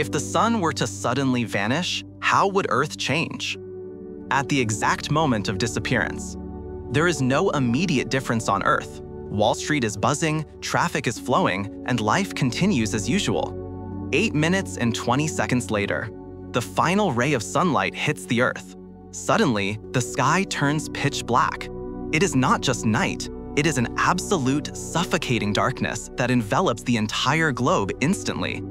If the sun were to suddenly vanish, how would Earth change? At the exact moment of disappearance, there is no immediate difference on Earth. Wall Street is buzzing, traffic is flowing, and life continues as usual. 8 minutes and 20 seconds later, the final ray of sunlight hits the Earth. Suddenly, the sky turns pitch black. It is not just night, it is an absolute suffocating darkness that envelops the entire globe instantly.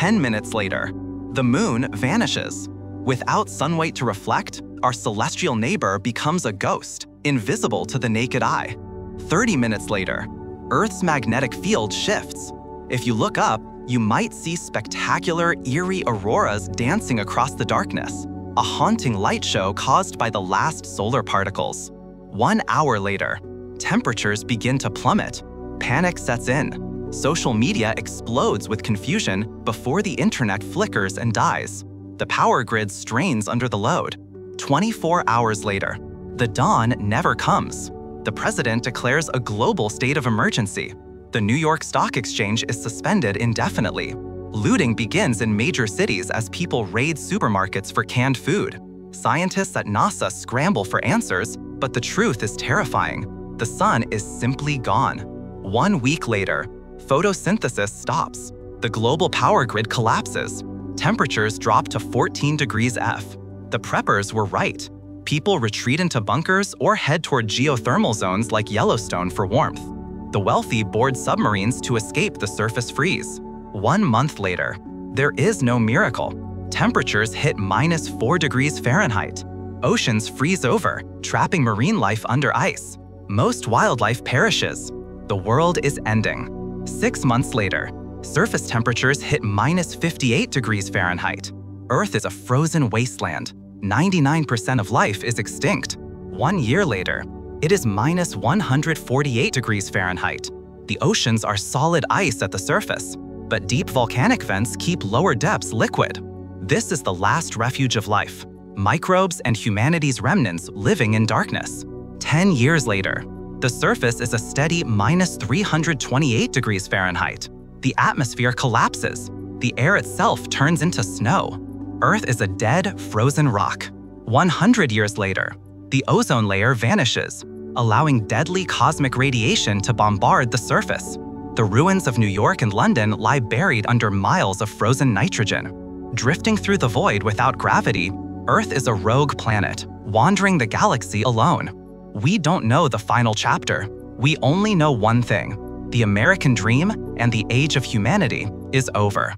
10 minutes later, the moon vanishes. Without sunlight to reflect, our celestial neighbor becomes a ghost, invisible to the naked eye. 30 minutes later, Earth's magnetic field shifts. If you look up, you might see spectacular, eerie auroras dancing across the darkness, a haunting light show caused by the last solar particles. One hour later, temperatures begin to plummet. Panic sets in. Social media explodes with confusion before the internet flickers and dies. The power grid strains under the load. 24 hours later, the dawn never comes. The president declares a global state of emergency. The New York Stock Exchange is suspended indefinitely. Looting begins in major cities as people raid supermarkets for canned food. Scientists at NASA scramble for answers, but the truth is terrifying the sun is simply gone. One week later, photosynthesis stops. The global power grid collapses. Temperatures drop to 14 degrees F. The preppers were right. People retreat into bunkers or head toward geothermal zones like Yellowstone for warmth. The wealthy board submarines to escape the surface freeze. One month later, there is no miracle. Temperatures hit minus 4 degrees Fahrenheit. Oceans freeze over, trapping marine life under ice most wildlife perishes. The world is ending. Six months later, surface temperatures hit minus 58 degrees Fahrenheit. Earth is a frozen wasteland. 99% of life is extinct. One year later, it is minus 148 degrees Fahrenheit. The oceans are solid ice at the surface, but deep volcanic vents keep lower depths liquid. This is the last refuge of life, microbes and humanity's remnants living in darkness. 10 years later, the surface is a steady minus 328 degrees Fahrenheit. The atmosphere collapses. The air itself turns into snow. Earth is a dead, frozen rock. 100 years later, the ozone layer vanishes, allowing deadly cosmic radiation to bombard the surface. The ruins of New York and London lie buried under miles of frozen nitrogen. Drifting through the void without gravity, Earth is a rogue planet, wandering the galaxy alone. We don't know the final chapter. We only know one thing. The American dream and the age of humanity is over.